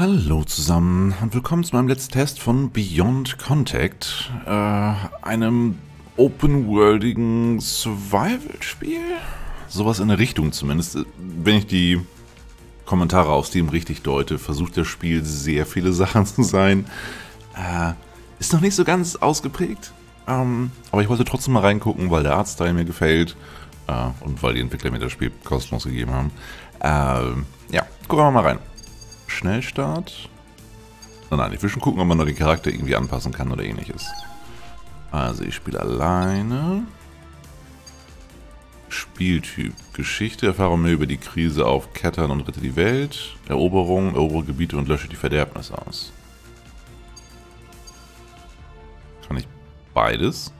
Hallo zusammen und willkommen zu meinem letzten Test von Beyond Contact, äh, einem open-worldigen Survival-Spiel? Sowas in der Richtung zumindest. Wenn ich die Kommentare auf Steam richtig deute, versucht das Spiel sehr viele Sachen zu sein. Äh, ist noch nicht so ganz ausgeprägt, ähm, aber ich wollte trotzdem mal reingucken, weil der Artstyle mir gefällt äh, und weil die Entwickler mir das Spiel kostenlos gegeben haben. Äh, ja, gucken wir mal rein. Schnellstart. Nein, nein, ich will schon gucken, ob man noch den Charakter irgendwie anpassen kann oder ähnliches. Also ich spiele alleine. Spieltyp. Geschichte. Erfahre mehr über die Krise auf Kettern und rette die Welt. Eroberung. Erobere Gebiete und lösche die Verderbnis aus. Kann ich beides?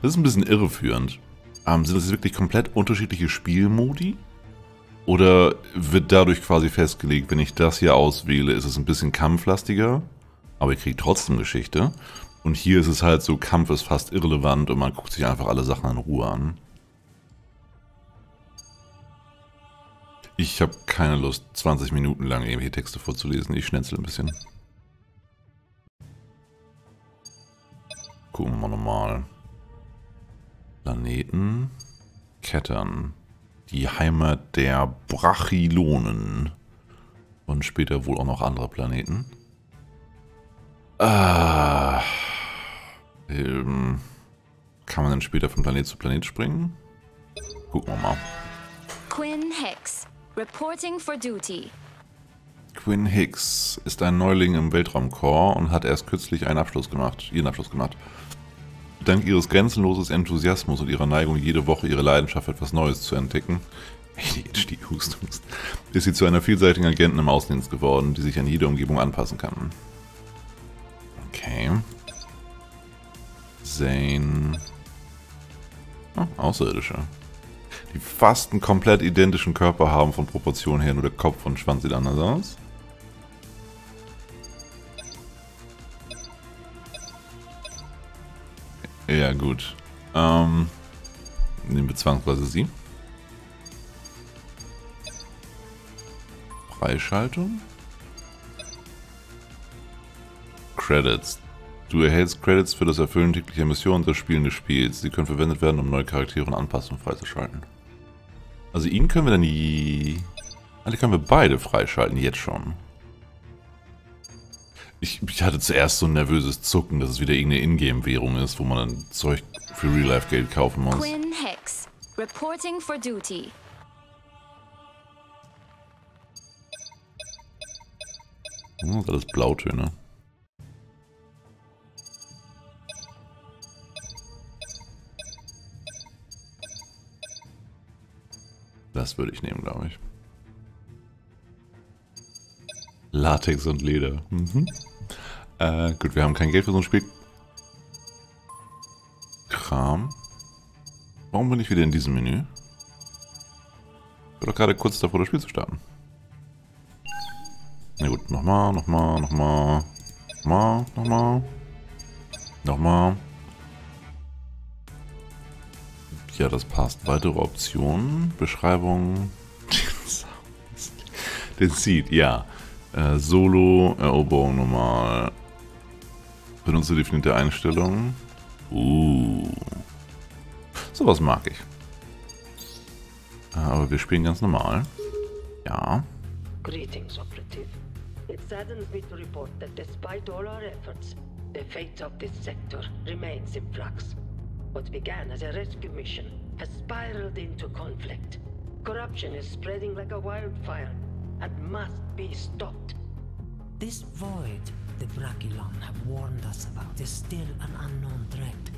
Das ist ein bisschen irreführend. Ähm, sind das wirklich komplett unterschiedliche Spielmodi? Oder wird dadurch quasi festgelegt, wenn ich das hier auswähle, ist es ein bisschen kampflastiger, aber ich kriege trotzdem Geschichte. Und hier ist es halt so, Kampf ist fast irrelevant und man guckt sich einfach alle Sachen in Ruhe an. Ich habe keine Lust, 20 Minuten lang irgendwelche Texte vorzulesen. Ich schnetzel ein bisschen. Gucken wir mal nochmal. Planeten. Kettern die Heimat der Brachionen. Und später wohl auch noch andere Planeten. Ah, ähm, kann man dann später von Planet zu Planet springen? Gucken wir mal. Quinn Hicks, reporting for duty. Quinn Hicks ist ein Neuling im Weltraumkorps und hat erst kürzlich einen Abschluss gemacht, ihren Abschluss gemacht. Dank ihres grenzenloses Enthusiasmus und ihrer Neigung, jede Woche ihre Leidenschaft etwas Neues zu entdecken, ist sie zu einer vielseitigen Agentin im Außendienst geworden, die sich an jede Umgebung anpassen kann. Okay. Zane. Oh, Außerirdische. Die fast einen komplett identischen Körper haben von Proportionen her, nur der Kopf und Schwanz sieht anders aus. Ja, gut. Ähm, nehmen wir zwangsweise sie. Freischaltung. Credits. Du erhältst Credits für das Erfüllen täglicher Missionen des Spielen des Spiels. Sie können verwendet werden, um neue Charaktere und Anpassungen freizuschalten. Also ihn können wir dann die... Alle können wir beide freischalten, jetzt schon. Ich, ich, hatte zuerst so ein nervöses Zucken, dass es wieder irgendeine Ingame-Währung ist, wo man dann Zeug für Real-Life-Geld kaufen muss. Quinn Hicks, reporting for duty. Oh, das ist Blautöne. Das würde ich nehmen, glaube ich. Latex und Leder. Mhm. Äh, gut, wir haben kein Geld für so ein Spiel. Kram. Warum bin ich wieder in diesem Menü? Ich war doch gerade kurz davor, das Spiel zu starten. Na gut, nochmal, nochmal, nochmal. Nochmal, nochmal. Nochmal. Ja, das passt. Weitere Optionen. Beschreibung. Den Seed, ja. Äh, Solo, Eroberung normal. Benutze definierte Einstellungen. Uh. Sowas mag ich. Äh, aber wir spielen ganz normal. Ja. Greetings, Operative. It saddens me to report that despite all our efforts, the fate of this sector remains in flux. What began as a rescue mission has spiraled into conflict. Corruption is spreading like a wildfire, and must be stopped. This void the Brachylon have warned us about is still an unknown threat.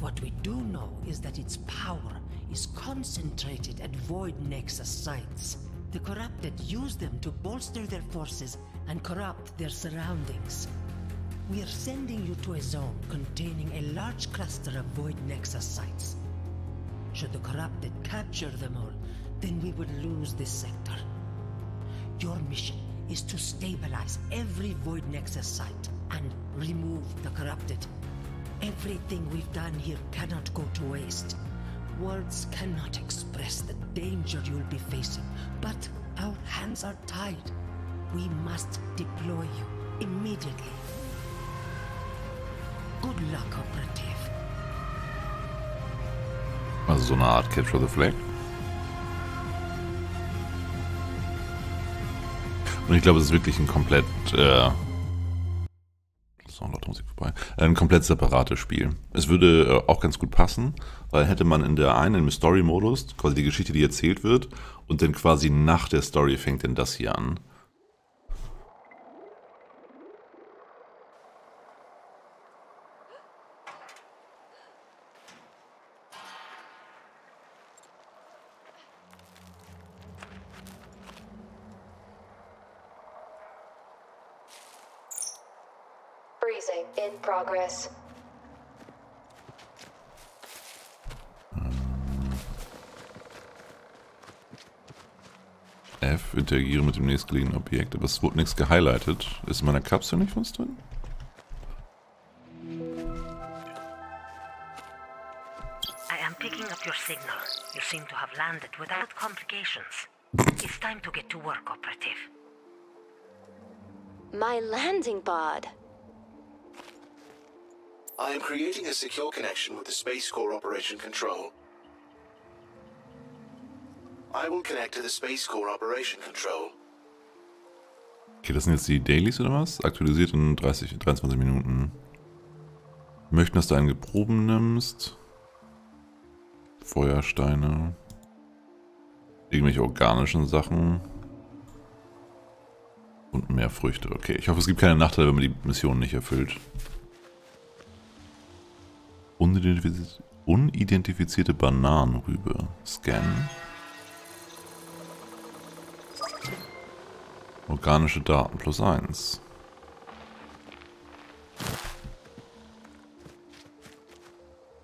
What we do know is that its power is concentrated at Void Nexus sites. The corrupted use them to bolster their forces and corrupt their surroundings. We are sending you to a zone containing a large cluster of Void Nexus sites. Should the corrupted capture them all, then we would lose this sector. Your mission is to stabilize every Void Nexus site and remove the corrupted. Everything we've done here cannot go to waste. Words cannot express the danger you'll be facing, but our hands are tied. We must deploy you immediately. Good luck, Operative. Also so eine Art Capture the Flag. Und ich glaube, es ist wirklich ein komplett. Äh, so, laute Musik vorbei. Ein komplett separates Spiel. Es würde äh, auch ganz gut passen, weil hätte man in der einen im Story-Modus quasi die Geschichte, die erzählt wird, und dann quasi nach der Story fängt denn das hier an. Freezing in progress. F, interagiere mit dem nächstgelegenen Objekt, aber es wurde nichts gehighlightet. Ist in meiner Kapsel nicht was drin? I am picking up your signal. You seem to have landed without complications. it's time to get to work, Operative. My landing pod. I am creating a secure connection with the Space Core Operation Control. I will connect to the Space Core Operation Control. Okay, das sind jetzt die Dailies oder was? Aktualisiert in 30, 23 Minuten. Wir möchten, dass du einige Proben nimmst. Feuersteine. Irgendwelche organischen Sachen. Und mehr Früchte. Okay, ich hoffe, es gibt keine Nachteile, wenn man die Mission nicht erfüllt. Unidentifiz unidentifizierte Bananenrübe. Scannen. Organische Daten plus eins.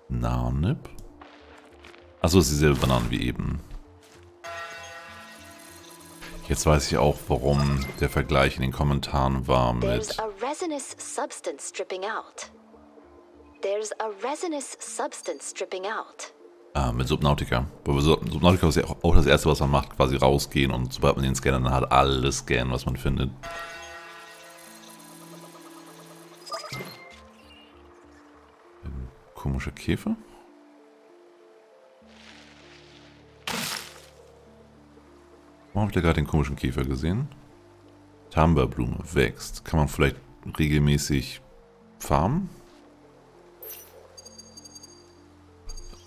Narnip? Achso, ist dieselbe Banane wie eben. Jetzt weiß ich auch, warum der Vergleich in den Kommentaren war mit... There's a resinous substance dripping out. Ah, mit Subnautica. Subnautica ist ja auch das erste, was man macht, quasi rausgehen und sobald man den Scanner dann hat, alles scannen, was man findet. Ähm, Komische Käfer? Warum habe ich da gerade den komischen Käfer gesehen? Tamberblume wächst. Kann man vielleicht regelmäßig farmen?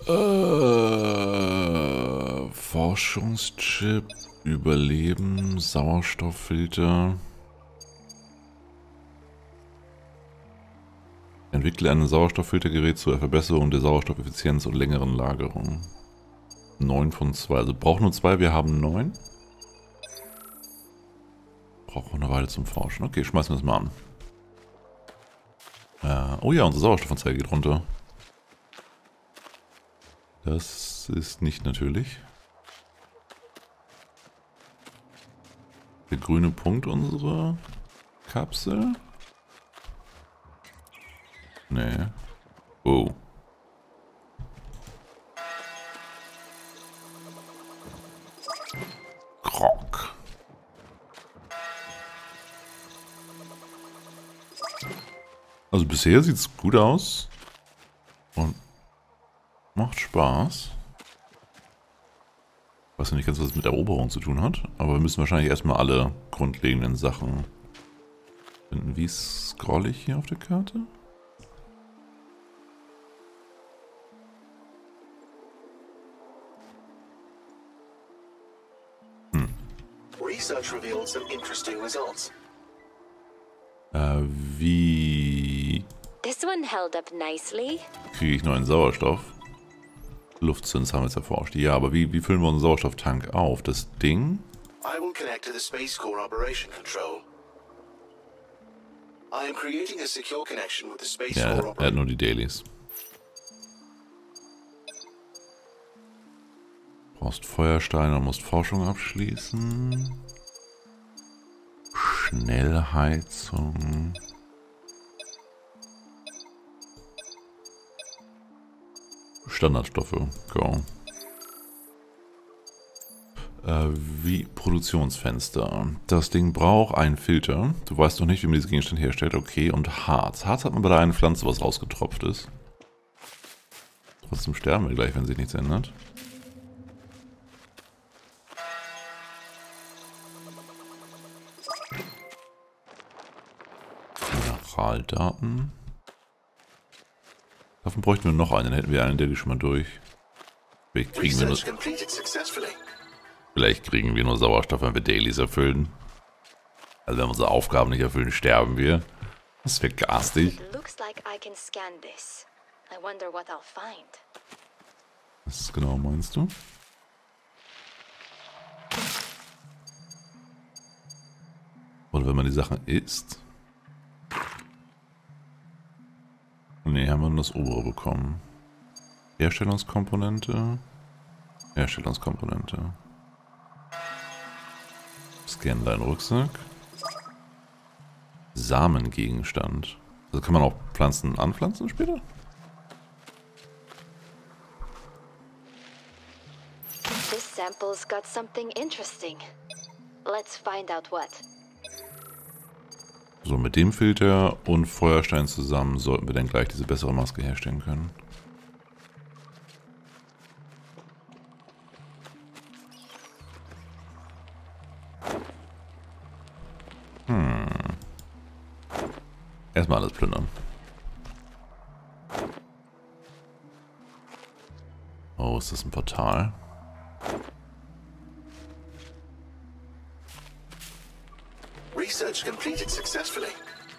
Äh, Forschungschip, Überleben, Sauerstofffilter. Entwickle ein Sauerstofffiltergerät zur Verbesserung der Sauerstoffeffizienz und längeren Lagerung. 9 von 2. Also braucht nur 2, wir haben 9. Braucht auch eine Weile zum Forschen. Okay, schmeißen wir das mal an. Äh, oh ja, unsere Sauerstoffanzeige geht runter. Das ist nicht natürlich. Der grüne Punkt unserer Kapsel? Nee. Oh. Krog. Also bisher sieht es gut aus. Und macht Spaß. weiß ja nicht ganz, was es mit Eroberung zu tun hat. Aber wir müssen wahrscheinlich erstmal alle grundlegenden Sachen finden. Wie scroll ich hier auf der Karte? Research revealed some interesting results. Äh, wie This one held up nicely. kriege ich neuen Sauerstoff? Luftzins haben wir jetzt erforscht. Ja, aber wie, wie füllen wir unseren Sauerstofftank auf? Das Ding? I will connect to the Space Core Operation Control. I am creating a secure connection with the Space Ja, Core er hat Operation. nur die Dailies. Brauchst Feuersteine, musst Forschung abschließen. Schnellheizung. Standardstoffe, go. Äh, Äh, wie Produktionsfenster. Das Ding braucht einen Filter. Du weißt noch nicht, wie man diesen Gegenstand herstellt. Okay, und Harz. Harz hat man bei der einen Pflanze, was rausgetropft ist. Trotzdem sterben wir gleich, wenn sich nichts ändert. Mineraldaten. Davon bräuchten wir noch einen, dann hätten wir einen, der die schon mal durch. Vielleicht kriegen wir nur, vielleicht kriegen wir nur Sauerstoff, wenn wir Dailies erfüllen. Also wenn wir unsere Aufgaben nicht erfüllen, sterben wir. Das wäre garstig. Was genau meinst du? Oder wenn man die Sachen isst? Ne, haben wir nur das obere bekommen. Herstellungskomponente. Herstellungskomponente. Scan deinen Rucksack. Samengegenstand. Also kann man auch Pflanzen anpflanzen später? This sample's got something interesting. Let's find out what. So, mit dem Filter und Feuerstein zusammen sollten wir dann gleich diese bessere Maske herstellen können. Hm. Erstmal alles plündern. Oh, ist das ein Portal? Research completed successfully.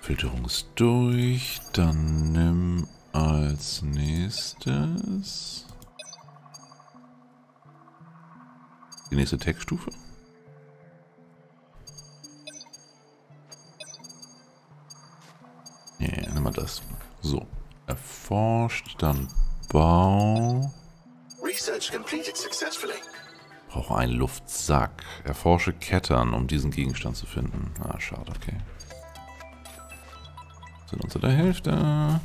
Filterung ist durch. Dann nimm als nächstes die nächste Textstufe. Ja, yeah, nimm mal das. So. Erforscht, dann Bau. Research completed successfully. Brauche einen Luftsack. Erforsche Kettern, um diesen Gegenstand zu finden. Ah, schade, okay. Sind unter der Hälfte.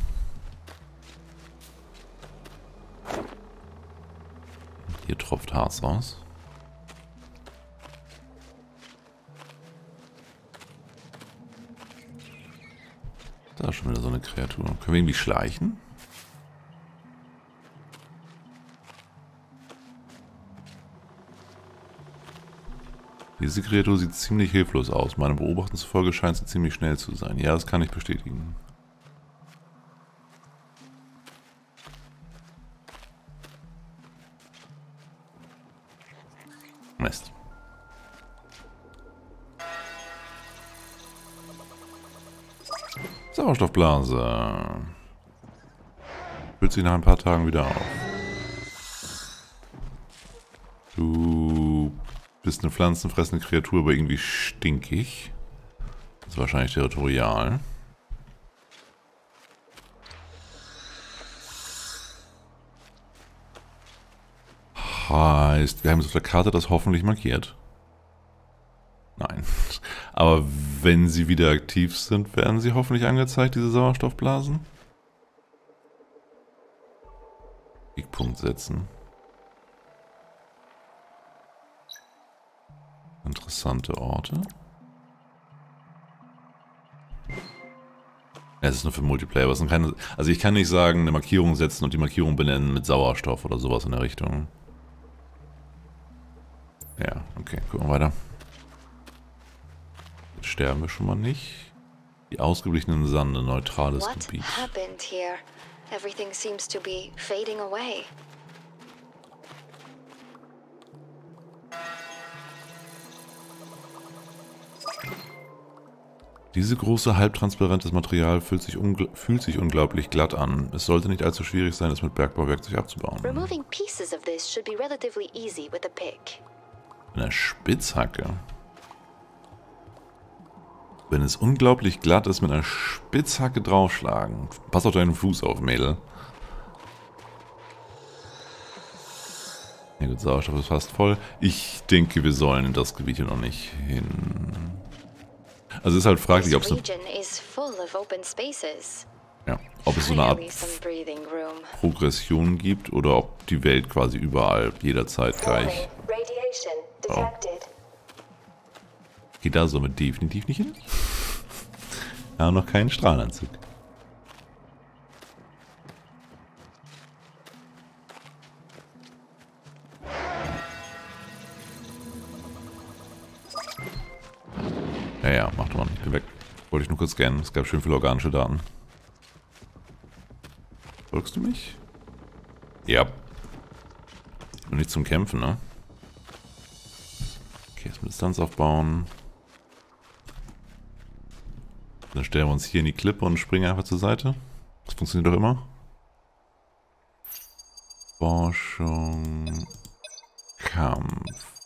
Hier tropft Harz raus. Da ist schon wieder so eine Kreatur. Können wir irgendwie schleichen? Diese Kreatur sieht ziemlich hilflos aus. Meinem Beobachten zufolge scheint sie ziemlich schnell zu sein. Ja, das kann ich bestätigen. Mist. Sauerstoffblase. Füllt sich nach ein paar Tagen wieder auf. Bist eine pflanzenfressende Kreatur, aber irgendwie stinkig. Das ist wahrscheinlich territorial. Heißt, wir haben jetzt auf der Karte das hoffentlich markiert. Nein. Aber wenn sie wieder aktiv sind, werden sie hoffentlich angezeigt, diese Sauerstoffblasen. Wegpunkt setzen. Interessante Orte. Ja, es ist nur für Multiplayer. sind keine, also ich kann nicht sagen, eine Markierung setzen und die Markierung benennen mit Sauerstoff oder sowas in der Richtung. Ja, okay, gucken wir weiter. Jetzt sterben wir schon mal nicht. Die ausgeglichenen Sande, neutrales What Gebiet. happened here? Everything seems to be fading away. Diese große, halbtransparentes Material fühlt sich, fühlt sich unglaublich glatt an. Es sollte nicht allzu schwierig sein, es mit Bergbauwerkzeug abzubauen. Removing pieces of this should be relatively easy with a pick. Eine Spitzhacke. Wenn es unglaublich glatt ist, mit einer Spitzhacke draufschlagen. Pass auf deinen Fuß auf, Mädel. Ja gut, Sauerstoff ist fast voll. Ich denke, wir sollen in das Gebiet hier noch nicht hin. Also es ist halt fraglich, ob es, eine, ja, ob es so eine Art. Progression gibt oder ob die Welt quasi überall jederzeit gleich detected. Geht da somit definitiv nicht hin. Wir haben noch keinen Strahlanzug. Scannen. Es gab schön viele organische Daten. Folgst du mich? Ja. Und nicht zum Kämpfen, ne? Okay, jetzt Distanz aufbauen. Dann stellen wir uns hier in die Klippe und springen einfach zur Seite. Das funktioniert doch immer. Forschung. Kampf.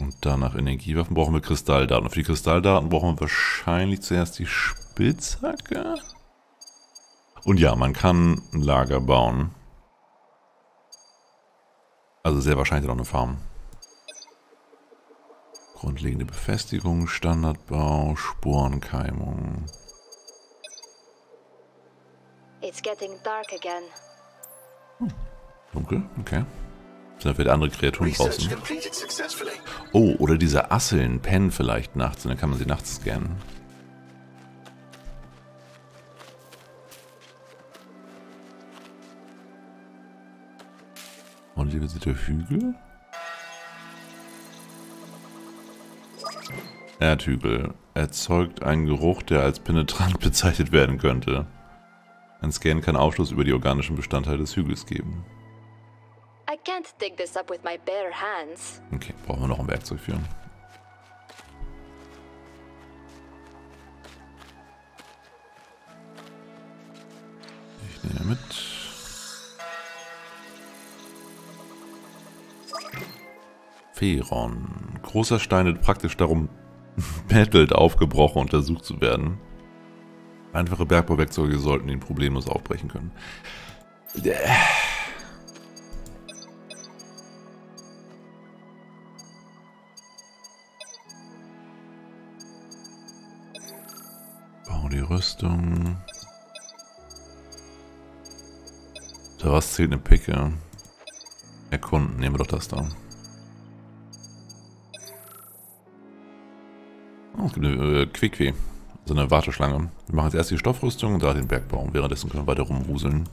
Und danach Energiewaffen brauchen wir Kristalldaten. Und für die Kristalldaten brauchen wir wahrscheinlich zuerst die Spitzhacke. Und ja, man kann ein Lager bauen. Also sehr wahrscheinlich auch eine Farm. Grundlegende Befestigung, Standardbau, Sporenkeimung. It's getting dark again. Dunkel, okay. Sind da vielleicht andere Kreaturen draußen? Oh, oder diese Asseln pennen vielleicht nachts und dann kann man sie nachts scannen. Und hier sieht der Hügel. Erdhügel. Erzeugt einen Geruch, der als penetrant bezeichnet werden könnte. Ein Scan kann Aufschluss über die organischen Bestandteile des Hügels geben. Can't dig this up with my bare hands. Okay, brauchen wir noch ein Werkzeug für. Ich nehme mit. Feron. Großer Stein wird praktisch darum bettelt, aufgebrochen, untersucht zu werden. Einfache Bergbauwerkzeuge sollten ihn problemlos aufbrechen können. Äh. Rüstung. Da was zählt eine Picke? Erkunden, nehmen wir doch das da. Oh, es gibt eine äh, Quickweh. So eine Warteschlange. Wir machen jetzt erst die Stoffrüstung und da den Bergbau. Währenddessen können wir weiter rumwuseln.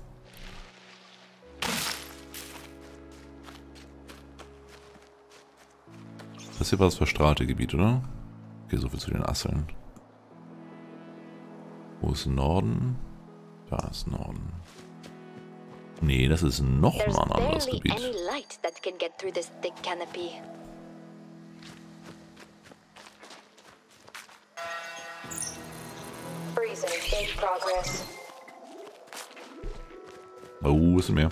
Das hier war das verstrahlte Gebiet, oder? Okay, soviel zu den Asseln. Wo ist Norden? Da ist Norden. Nee, das ist noch mal ein anderes Gebiet. Oh, ist mehr.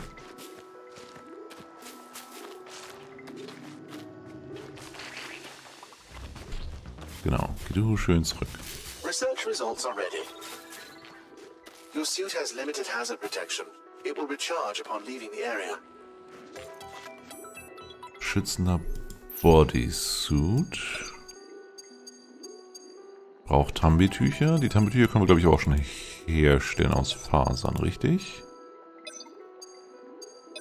Genau, geh du schön zurück. Research results are ready. Your suit has limited hazard protection. It will recharge upon leaving the area. Schützender Bodysuit. Braucht Tambitücher. Die Tambitücher können wir, glaube ich, auch schon herstellen aus Fasern, richtig?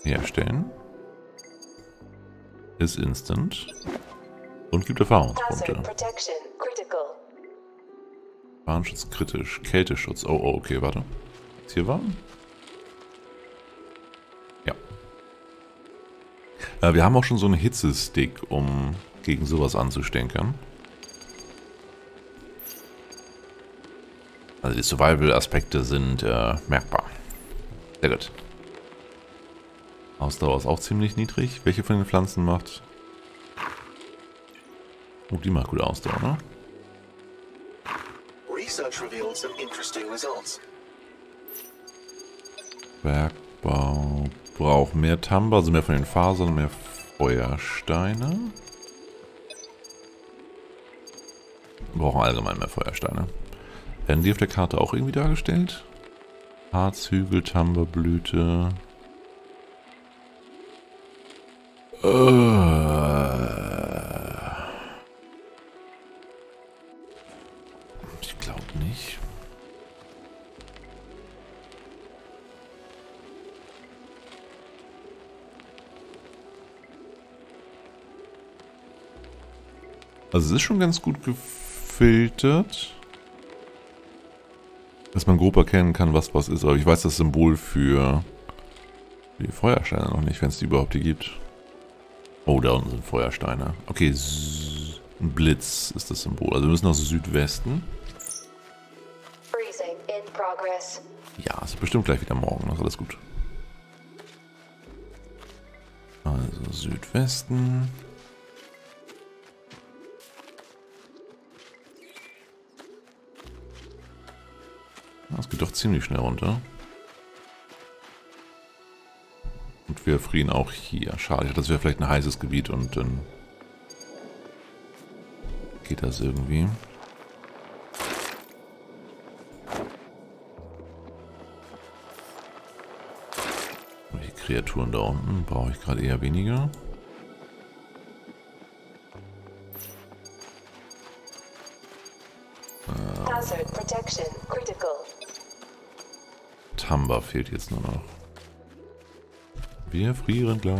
Herstellen. Ist instant. Und gibt Erfahrungspunkte. Warnschutz kritisch. Kälteschutz. Oh, oh, okay, warte. Ist hier warm? Ja. Äh, wir haben auch schon so einen Hitzestick, um gegen sowas anzustänkern. Also die Survival-Aspekte sind äh, merkbar. Sehr gut. Ausdauer ist auch ziemlich niedrig. Welche von den Pflanzen macht... Oh, die macht gut Ausdauer, ne? Research revealed some interesting results. Bergbau braucht mehr Tamba, also mehr von den Fasern, mehr Feuersteine. Brauchen allgemein mehr Feuersteine. Werden die auf der Karte auch irgendwie dargestellt? Harzhügel, Tamberblüte. Äh. Also es ist schon ganz gut gefiltert. Dass man grob erkennen kann, was was ist. Aber ich weiß das Symbol für die Feuersteine noch nicht, wenn es die überhaupt die gibt. Oh, da unten sind Feuersteine. Okay, ein Blitz ist das Symbol. Also wir müssen nach Südwesten. Freezing in progress. Ja, es ist bestimmt gleich wieder morgen. Das ist alles gut. Also Südwesten. Geht doch ziemlich schnell runter. Und wir frieren auch hier. Schade, das wäre vielleicht ein heißes Gebiet und dann geht das irgendwie. Die Kreaturen da unten brauche ich gerade eher weniger. Fehlt jetzt nur noch. Wir frieren gleich.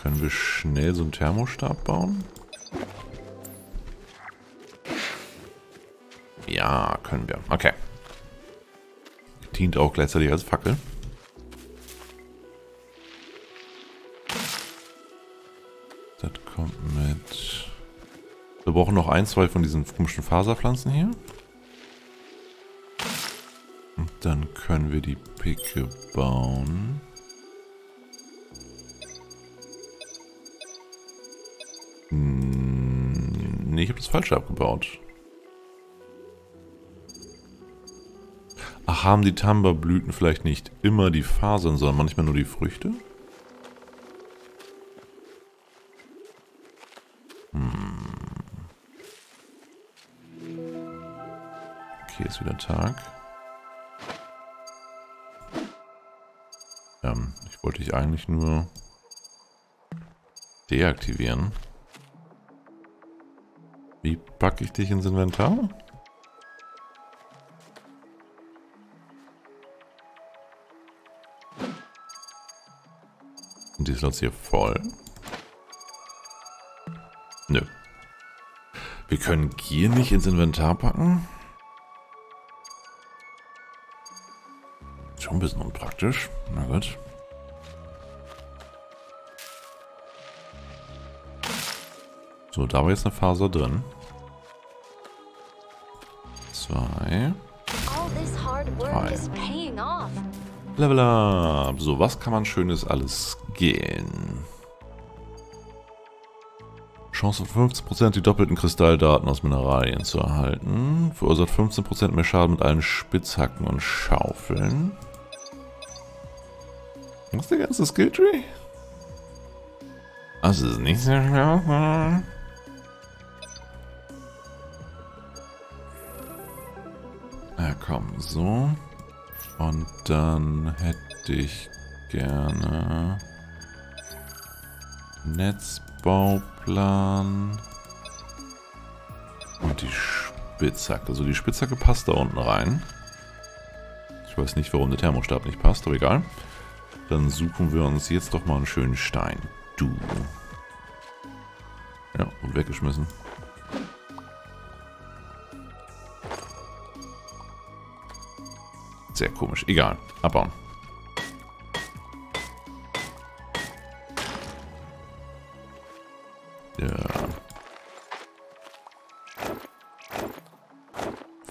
Können wir schnell so einen Thermostab bauen? Ja, können wir. Okay. Dient auch gleichzeitig als Fackel. Das kommt mit... Wir brauchen noch ein, zwei von diesen komischen Faserpflanzen hier. Können wir die Picke bauen. Hm, nee, ich habe das falsche abgebaut. Ach, haben die Tamba-Blüten vielleicht nicht immer die Fasern, sondern manchmal nur die Früchte? Eigentlich nur deaktivieren. Wie packe ich dich ins Inventar? Sind die Slots hier voll? Nö. Wir können Gier nicht ins Inventar packen? Schon ein bisschen unpraktisch. Na gut. So, da war jetzt eine Faser drin. Zwei. Drei. Level up. So, was kann man Schönes alles gehen? Chance von 15% die doppelten Kristalldaten aus Mineralien zu erhalten. Verursacht 15% mehr Schaden mit allen Spitzhacken und Schaufeln. Was ist der ganze Skilltree? Das ist nicht sehr schwer. Komm, so. Und dann hätte ich gerne Netzbauplan und die Spitzhacke. Also die Spitzhacke passt da unten rein. Ich weiß nicht, warum der Thermostab nicht passt, aber egal. Dann suchen wir uns jetzt doch mal einen schönen Stein. Du. Ja, und weggeschmissen. Sehr komisch. Egal. Abbauen. Ja.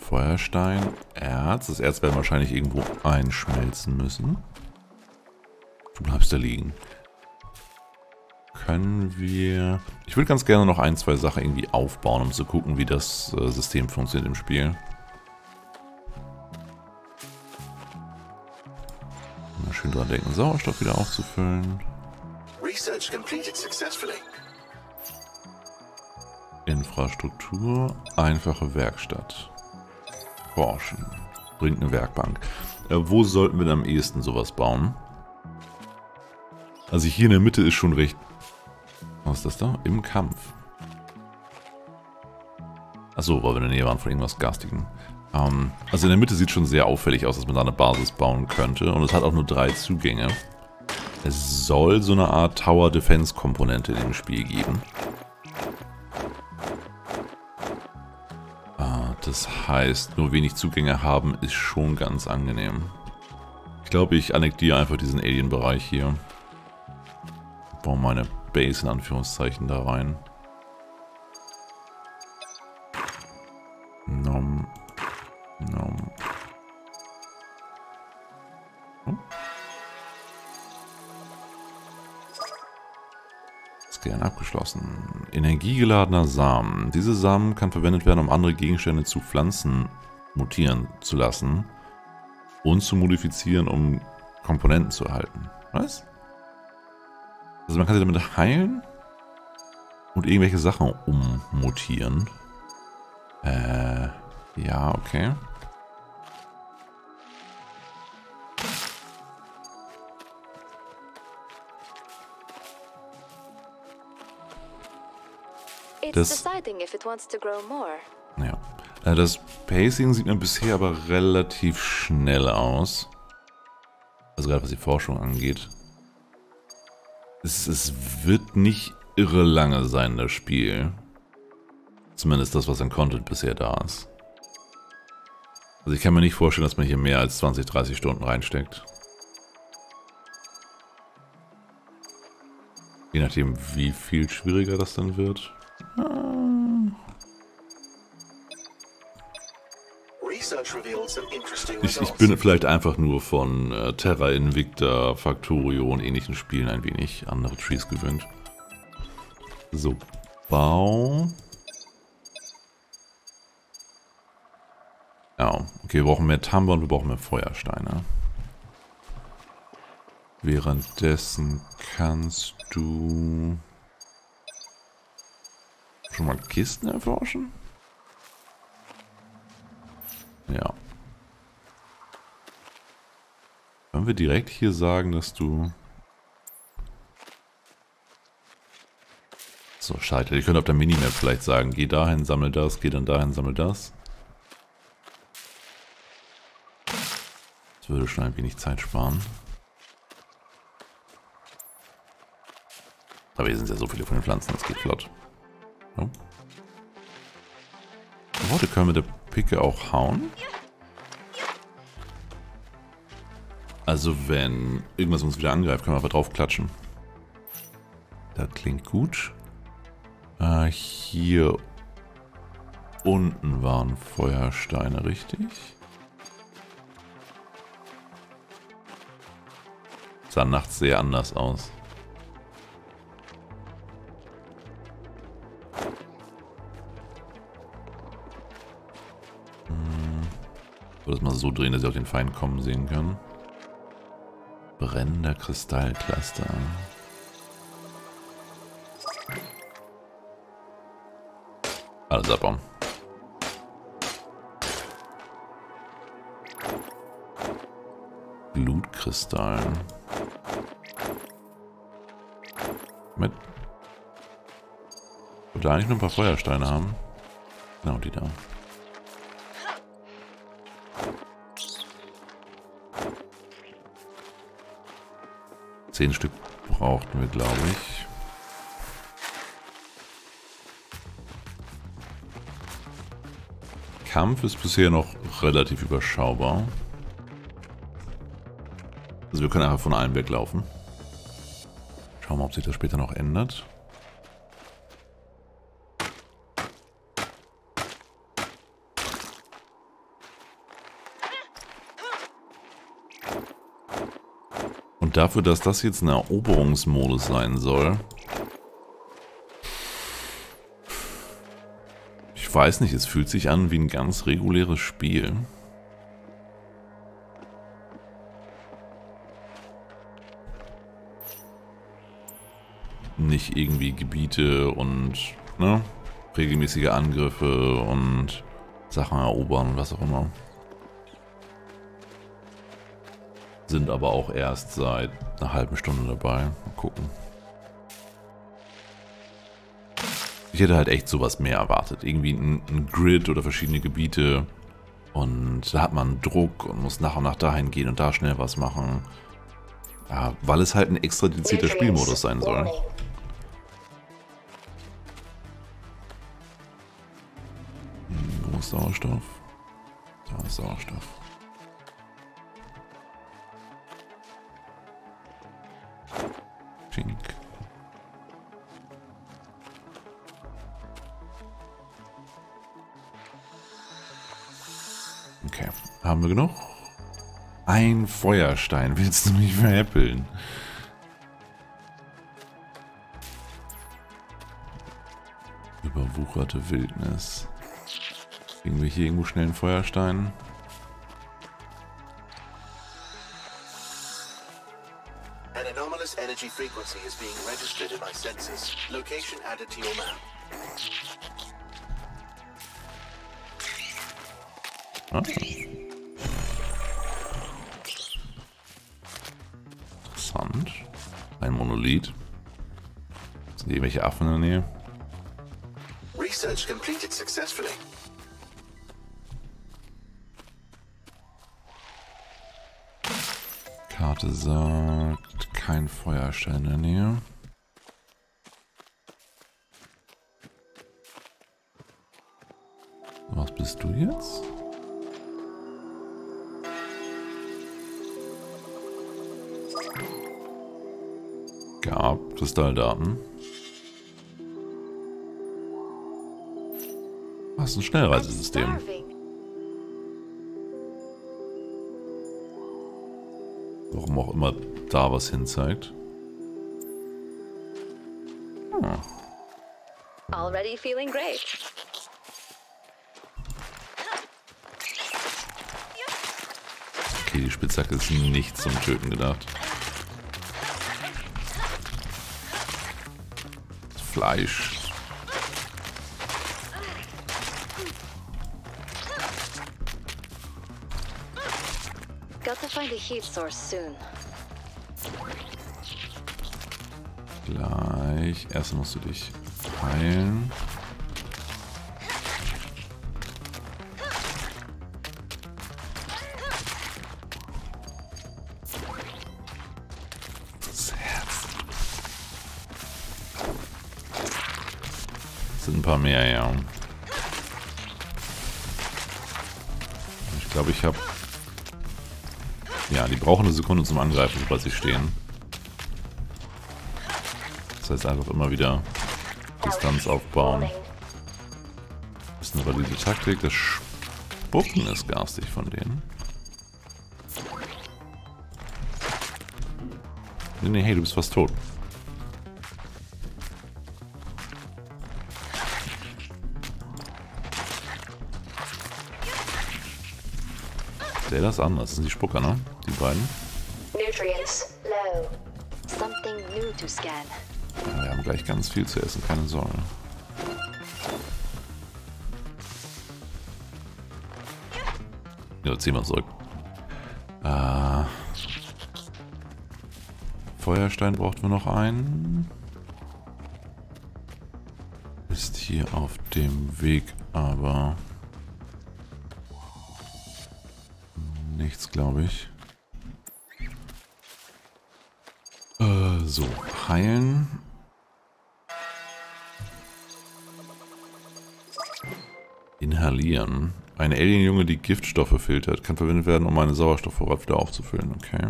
Feuerstein, Erz. Das Erz werden wir wahrscheinlich irgendwo einschmelzen müssen. Du bleibst da liegen. Können wir... Ich würde ganz gerne noch ein, zwei Sachen irgendwie aufbauen, um zu gucken, wie das äh, System funktioniert im Spiel. Schön dran denken, Sauerstoff wieder aufzufüllen. Research completed successfully. Infrastruktur, einfache Werkstatt. Forschen. Bringt eine Werkbank. Äh, wo sollten wir am ehesten sowas bauen? Also hier in der Mitte ist schon recht... Was ist das da? Im Kampf. Achso, weil wir in der Nähe waren von irgendwas Garstigem. Ähm, also in der Mitte sieht schon sehr auffällig aus, dass man da eine Basis bauen könnte. Und es hat auch nur drei Zugänge. Es soll so eine Art Tower-Defense-Komponente in dem Spiel geben. Ah, das heißt, nur wenig Zugänge haben ist schon ganz angenehm. Ich glaube, ich annektiere einfach diesen Alien-Bereich hier. Bau meine Base in Anführungszeichen da rein. Nom. Nom. Oh. Scan abgeschlossen. Energiegeladener Samen. Diese Samen kann verwendet werden, um andere Gegenstände zu Pflanzen mutieren zu lassen und zu modifizieren, um Komponenten zu erhalten. Was? Also man kann sie damit heilen und irgendwelche Sachen ummutieren. Äh, ja, okay. Das-. Ja. Äh, Das Pacing sieht mir bisher aber relativ schnell aus. Also gerade was die Forschung angeht. Es, es wird nicht irre lange sein, das Spiel. Zumindest das, was an Content bisher da ist. Also ich kann mir nicht vorstellen, dass man hier mehr als 20, 30 Stunden reinsteckt. Je nachdem, wie viel schwieriger das dann wird. Ich, ich bin vielleicht einfach nur von äh, Terra Invicta, Factorio und ähnlichen Spielen ein wenig andere Trees gewöhnt. So, Bau. Ja, okay, wir brauchen mehr Timber und wir brauchen mehr Feuersteine. Währenddessen kannst du schon mal Kisten erforschen? Ja. Können wir direkt hier sagen, dass du... So, scheiße. Ich könnte auf der Minimap vielleicht sagen, geh dahin, sammel das, geh dann dahin, sammel das. Das würde schon ein wenig Zeit sparen. Aber hier sind ja so viele von den Pflanzen, das geht flott. So. Worte können wir der Picke auch hauen. Also wenn irgendwas uns wieder angreift, können wir einfach drauf klatschen. Das klingt gut. Äh, hier unten waren Feuersteine, richtig? Sah nachts sehr anders aus. Ich würde das mal so drehen, dass ich auch den Feind kommen sehen kann. Brennender Kristallcluster. Alles abbauen. Blutkristall. Mit. Ich wollte eigentlich nur ein paar Feuersteine haben. Genau, die da. Zehn Stück brauchten wir, glaube ich. Kampf ist bisher noch relativ überschaubar. Also wir können einfach von allem weglaufen. Schauen wir mal, ob sich das später noch ändert. Und dafür, dass das jetzt ein Eroberungsmodus sein soll. Ich weiß nicht, es fühlt sich an wie ein ganz reguläres Spiel. Nicht irgendwie Gebiete und ne, regelmäßige Angriffe und Sachen erobern was auch immer. Sind aber auch erst seit einer halben Stunde dabei. Mal gucken. Ich hätte halt echt sowas mehr erwartet. Irgendwie ein, ein Grid oder verschiedene Gebiete. Und da hat man Druck und muss nach und nach dahin gehen und da schnell was machen. Ja, weil es halt ein extra dedizierter Spielmodus sein soll. Warning. Wo ist Sauerstoff. Da ist Sauerstoff. Haben wir genug? Ein Feuerstein, willst du mich veräppeln? Überwucherte Wildnis. Kriegen wir hier irgendwo schnell einen Feuerstein? An anomalous energy frequency is being registered in my sensors. Location added to your map. Ah. Irgendwelche Affen in der Nähe? Research completed successfully. Karte sagt kein Feuerstein in der Nähe. Was bist du jetzt? Gab Kristalldaten. Was ein Schnellreisesystem. Warum auch immer da was hinzeigt. Already feeling great. Okay, die Spitzhacke ist nicht zum Töten gedacht. Fleisch. Heat source soon. Gleich. Erst musst du dich heilen. Das Herz. Sind ein paar mehr, ja. Ich glaube, ich habe... Ja, die brauchen eine Sekunde zum Angreifen, sobald sie stehen. Das heißt einfach immer wieder Distanz aufbauen. Ist eine valide Taktik. Das Spucken ist garstig von denen. Nee, nee, hey, du bist fast tot. Der das an, das sind die Spucker, ne? Die beiden. Nutrients low. Something new to scan. Ja, wir haben gleich ganz viel zu essen, keine Sorge. Ja, ziehen wir zurück. Äh, Feuerstein brauchten wir noch einen. Ist hier auf dem Weg, aber glaube ich. Äh, so, heilen. Inhalieren. Eine Alienjunge, die Giftstoffe filtert, kann verwendet werden, um einen Sauerstoffvorrat wieder aufzufüllen. Okay.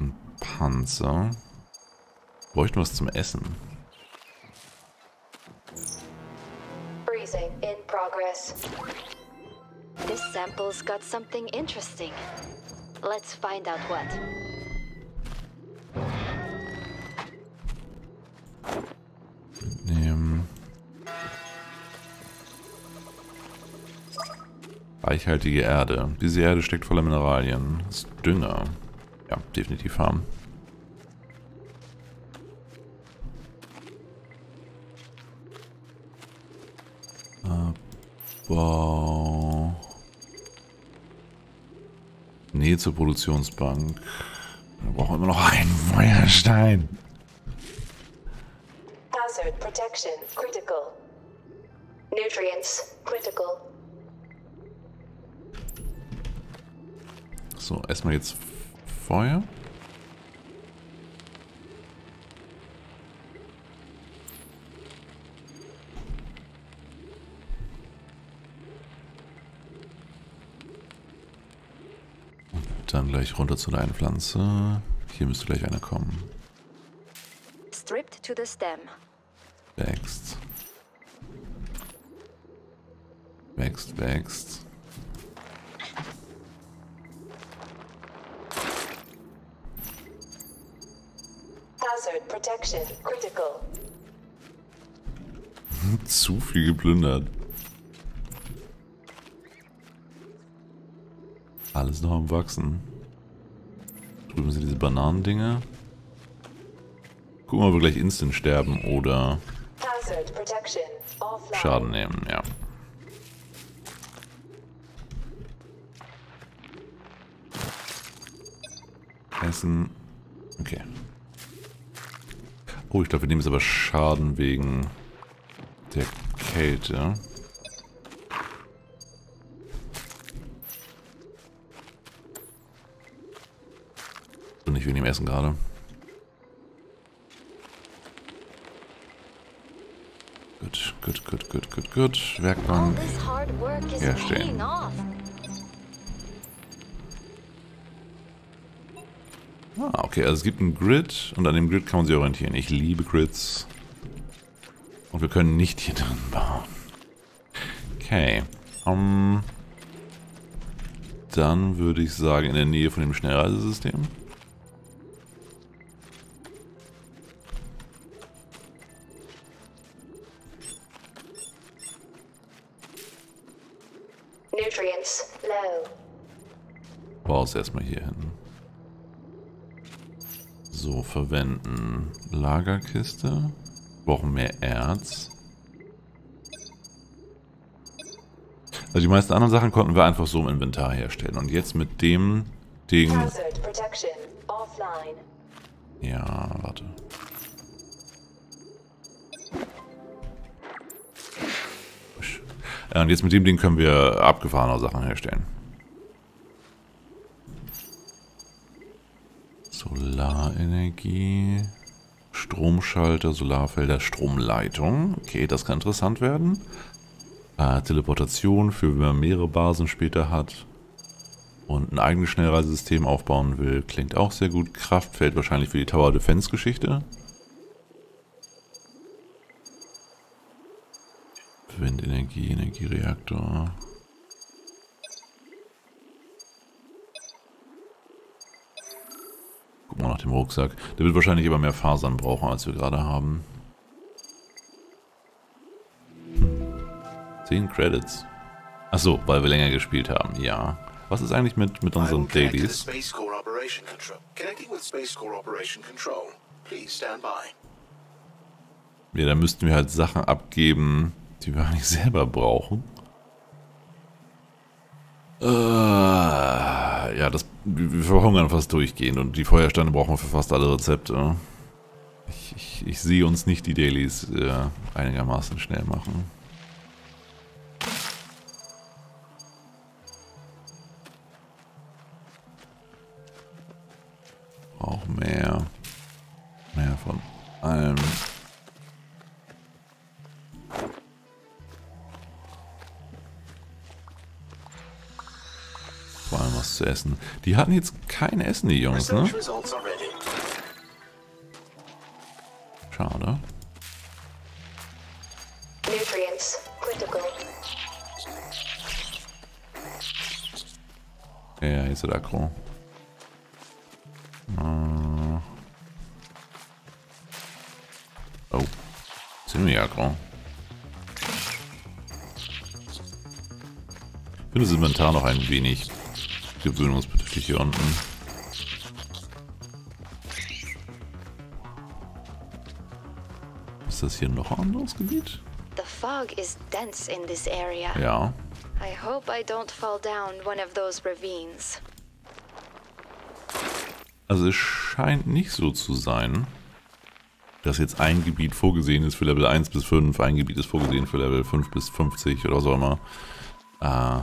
Ein Panzer. Bräuchten was zum Essen. Freezing in progress. This sample's got something interesting. Let's find out what. Nehmen. Reichhaltige Erde. Diese Erde steckt voller Mineralien. Das ist Dünger. Ja, definitiv haben. Abbau. Nähe zur Produktionsbank. Wir brauchen immer noch einen Feuerstein. Hazard protection critical. Nutrients critical. So, erstmal jetzt Feuer. Dann gleich runter zu der einen Pflanze. Hier müsste gleich eine kommen. Stripped to the stem. Wächst. Wächst, wächst. Hazard protection critical. Zu viel geplündert. Alles noch am Wachsen. Drüben sind diese Bananendinger. Gucken, ob wir gleich instant sterben oder. Schaden nehmen, ja. Essen. Okay. Oh, ich glaube, wir nehmen jetzt aber Schaden wegen der Kälte. Wegen dem Essen gerade. Gut, gut, gut, gut, gut, gut. Werkbank. off. Ah, okay, also es gibt einen Grid und an dem Grid kann man sich orientieren. Ich liebe Grids. Und wir können nicht hier drin bauen. Okay. Um, dann würde ich sagen, in der Nähe von dem Schnellreisesystem. Baus erstmal hier hin. So, verwenden. Lagerkiste. Brauchen mehr Erz. Also die meisten anderen Sachen konnten wir einfach so im Inventar herstellen. Und jetzt mit dem Ding... Ja, warte. Und jetzt mit dem Ding können wir abgefahrene Sachen herstellen. Solarenergie, Stromschalter, Solarfelder, Stromleitung. Okay, das kann interessant werden. Äh, Teleportation für wenn man mehrere Basen später hat und ein eigenes Schnellreisesystem aufbauen will, klingt auch sehr gut. Kraftfeld wahrscheinlich für die Tower Defense Geschichte. Windenergie, Energiereaktor. Gucken wir nach dem Rucksack. Der wird wahrscheinlich aber mehr Fasern brauchen, als wir gerade haben. Hm. 10 Credits. Achso, weil wir länger gespielt haben, ja. Was ist eigentlich mit, mit unseren Dailies? Ja, da müssten wir halt Sachen abgeben, die wir eigentlich selber brauchen. Äh, ja, das, wir verhungern fast durchgehend und die Feuersteine brauchen wir für fast alle Rezepte. Ich, ich, ich sehe uns nicht die Dailies äh, einigermaßen schnell machen. Auch mehr. Mehr von allem. Zu essen. Die hatten jetzt kein Essen, die Jungs, ne? Schade. Nutrients critical. Ja, jetzt ist aggro. Äh. Oh. Ziemlich aggro. Ich finde das Inventar noch ein wenig gewöhnungsbedürftig hier unten. Ist das hier noch ein anderes Gebiet? The fog is dense in this area. Ja. I hope I don't fall down one of those ravines. Also es scheint nicht so zu sein, dass jetzt ein Gebiet vorgesehen ist für Level 1 bis 5, ein Gebiet ist vorgesehen für Level 5 bis 50 oder so immer. Äh,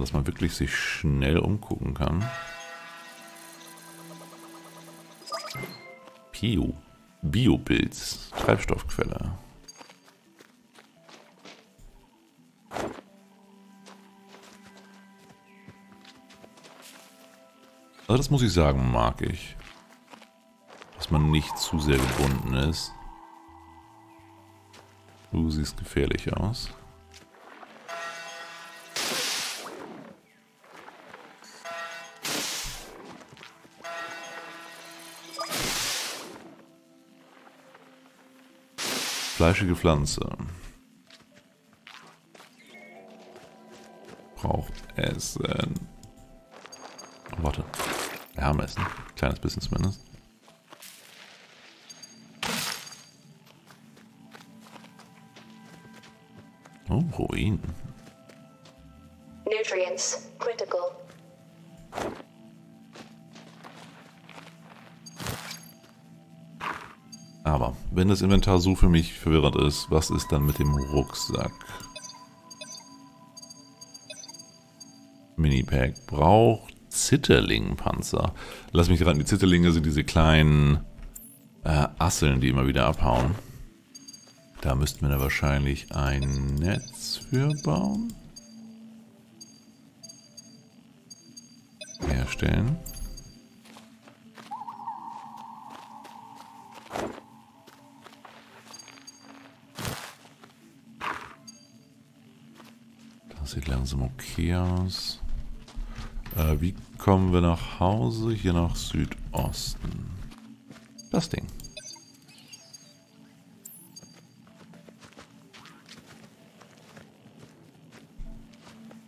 dass man wirklich sich schnell umgucken kann. Bio. Biopilz. Treibstoffquelle. Also Also das muss ich sagen, mag ich. Dass man nicht zu sehr gebunden ist. Du siehst gefährlich aus. Fleischige Pflanze. Braucht Essen. Oh, warte. Wir haben Essen. Kleines bisschen zumindest. Oh, Ruinen. Nutrients critical. Aber wenn das Inventar so für mich verwirrend ist, was ist dann mit dem Rucksack? Minipack braucht Zitterlingpanzer. Lass mich raten, die Zitterlinge sind diese kleinen äh, Asseln, die immer wieder abhauen. Da müssten wir da wahrscheinlich ein Netz für bauen. Herstellen. Das sieht langsam okay aus. Äh, wie kommen wir nach Hause? Hier nach Südosten. Das Ding.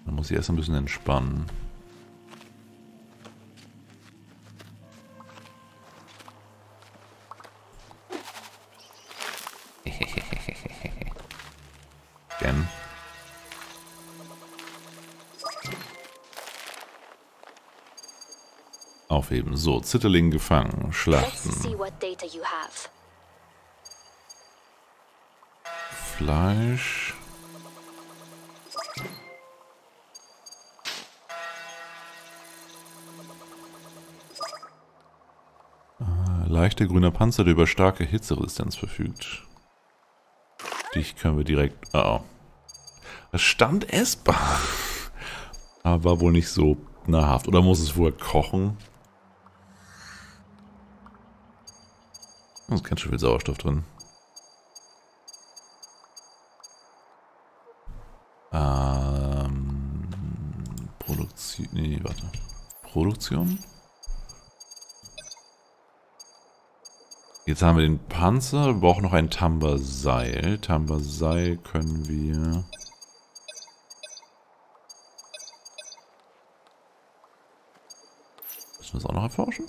Da muss ich erst ein bisschen entspannen. So, Zitterling gefangen. Schlachten. Fleisch. Äh, Leichter grüner Panzer, der über starke Hitzeresistenz verfügt. Dich können wir direkt... Oh. Es stand essbar. Aber war wohl nicht so nahrhaft. Oder muss es wohl kochen? Da ist ganz schön viel Sauerstoff drin. Ähm, Produktion. Nee, warte. Produktion? Jetzt haben wir den Panzer. Wir brauchen noch ein Tamberseil. Tamberseil können wir. Müssen wir das auch noch erforschen?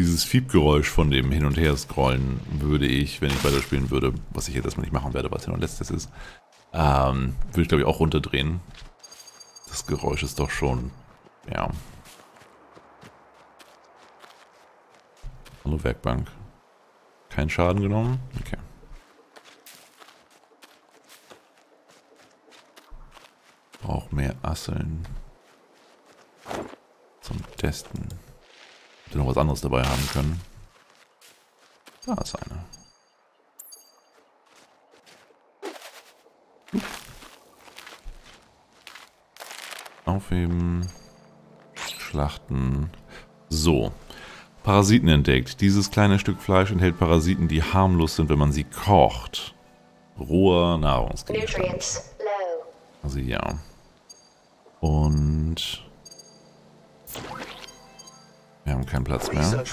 Dieses Fiebgeräusch von dem Hin- und Her-Scrollen würde ich, wenn ich weiterspielen würde, was ich jetzt erstmal nicht machen werde, weil es ja noch letztes ist, ähm, würde ich glaube ich auch runterdrehen. Das Geräusch ist doch schon, ja. Hallo Werkbank. Kein Schaden genommen? Okay. Braucht mehr Asseln. Zum Testen. Hätte noch was anderes dabei haben können. Da ist eine. Aufheben. Schlachten. So. Parasiten entdeckt. Dieses kleine Stück Fleisch enthält Parasiten, die harmlos sind, wenn man sie kocht. Roher Nahrungsgegenstand. Nutrients low. Also ja. Und wir haben keinen Platz mehr.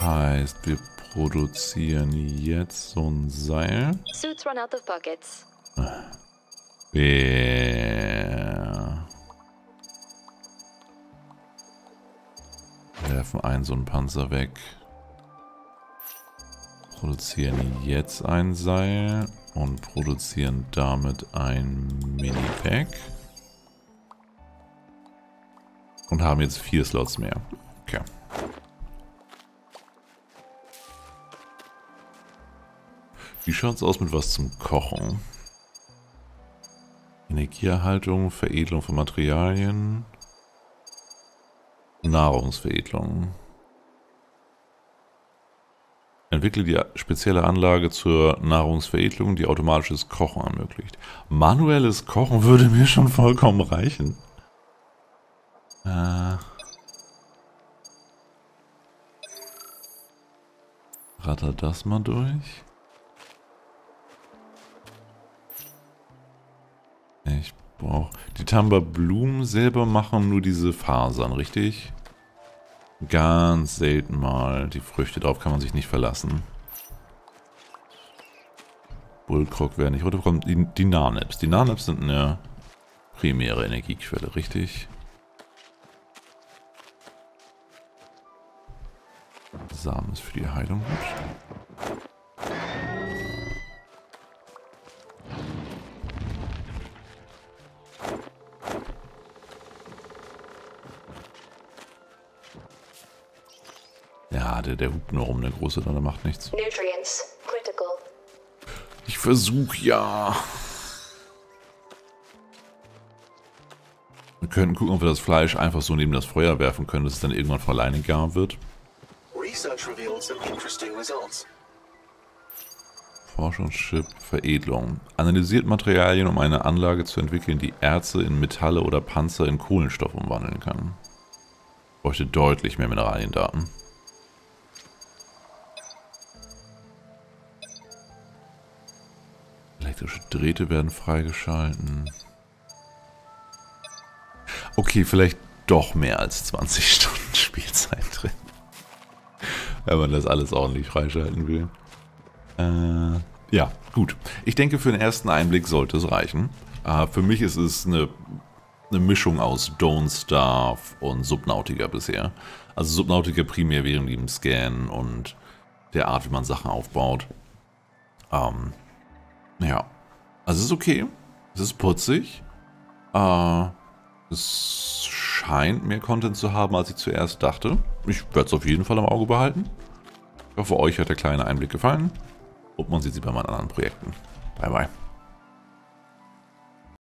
Heißt, wir produzieren jetzt so ein Seil. Suits run out of pockets. Wir werfen einen so einen Panzer weg. Produzieren jetzt ein Seil und produzieren damit ein Minipack. Und haben jetzt vier Slots mehr. Okay. Wie schaut's aus mit was zum Kochen? Energieerhaltung, Veredelung von Materialien, Nahrungsveredelung. Entwickle die spezielle Anlage zur Nahrungsveredelung, die automatisches Kochen ermöglicht. Manuelles Kochen würde mir schon vollkommen reichen. Äh. Ratter das mal durch. Ich brauche... Die Tamba Blumen selber machen nur diese Fasern, richtig? Ganz selten mal. Die Früchte, drauf kann man sich nicht verlassen. Bullkrog wäre nicht. Oder kommt die, die Narnips. Die Narnips sind eine primäre Energiequelle, richtig? Samen ist für die Heilung gut. Ja, der, der hupt nur rum, der Große, der macht nichts. Nutrients. Critical. Ich versuch ja. Wir könnten gucken, ob wir das Fleisch einfach so neben das Feuer werfen können, dass es dann irgendwann von alleine gar wird. Research revealed some interesting results. Forschungschip Veredelung. Analysiert Materialien, um eine Anlage zu entwickeln, die Erze in Metalle oder Panzer in Kohlenstoff umwandeln kann. Bräuchte deutlich mehr Mineraliendaten. Elektrische Drähte werden freigeschalten. Okay, vielleicht doch mehr als 20 Stunden Spielzeit drin. Wenn man das alles ordentlich freischalten will. Äh, ja, gut. Ich denke, für den ersten Einblick sollte es reichen. Äh, für mich ist es eine, eine Mischung aus Don't Starve und Subnautica bisher. Also Subnautica primär während dem Scan und der Art, wie man Sachen aufbaut. Ähm, ja. Also es ist okay. Es ist putzig. Äh, es scheint mehr Content zu haben, als ich zuerst dachte. Ich werde es auf jeden Fall im Auge behalten. Ich hoffe, euch hat der kleine Einblick gefallen. Und man sieht sie bei meinen anderen Projekten. Bye, bye.